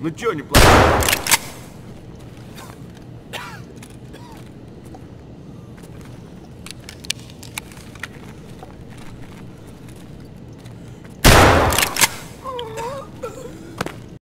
Ну чё не плохо?